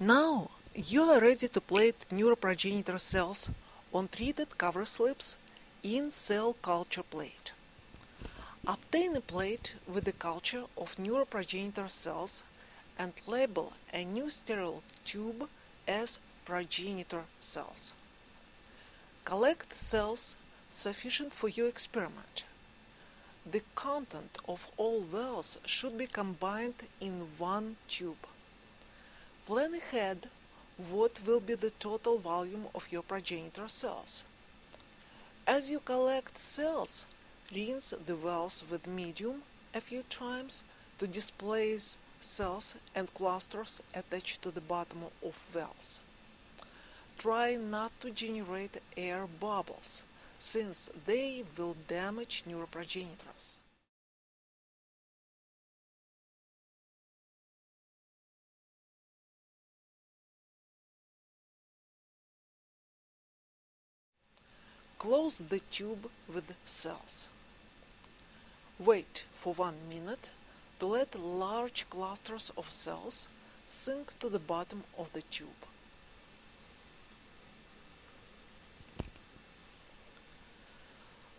Now you are ready to plate neuroprogenitor cells on treated cover slips in cell culture plate. Obtain a plate with the culture of neuroprogenitor cells and label a new sterile tube as progenitor cells. Collect cells sufficient for your experiment. The content of all wells should be combined in one tube. Plan ahead what will be the total volume of your progenitor cells. As you collect cells, rinse the wells with medium a few times to displace cells and clusters attached to the bottom of wells. Try not to generate air bubbles since they will damage neuroprogenitors. Close the tube with cells. Wait for one minute to let large clusters of cells sink to the bottom of the tube.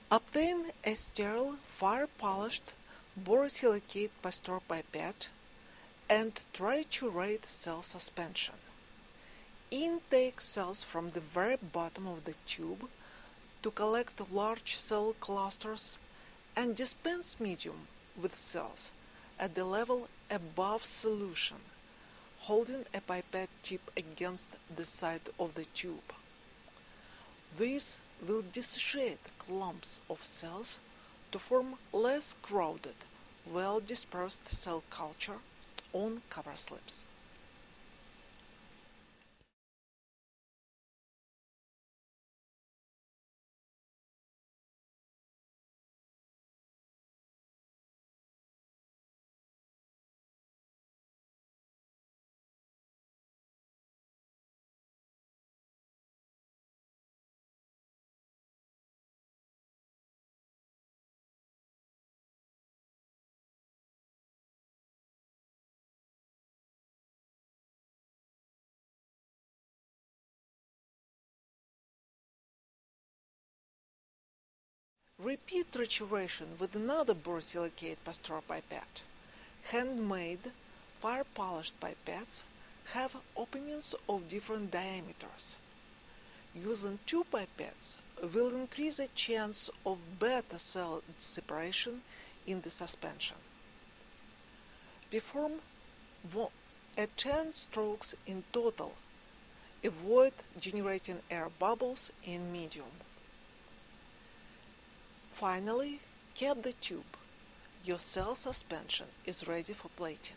Obtain a sterile, fire-polished borosilicate Pasteur pipette and try to triturate cell suspension. Intake cells from the very bottom of the tube to collect large cell clusters and dispense medium with cells at the level above solution, holding a pipette tip against the side of the tube. This will dissociate clumps of cells to form less crowded, well dispersed cell culture on cover slips. Repeat trituration with another borosilicate Pasteur pipette. Handmade, fire-polished pipettes have openings of different diameters. Using two pipettes will increase the chance of better cell separation in the suspension. Perform a 10 strokes in total. Avoid generating air bubbles in medium. Finally, cap the tube. Your cell suspension is ready for plating.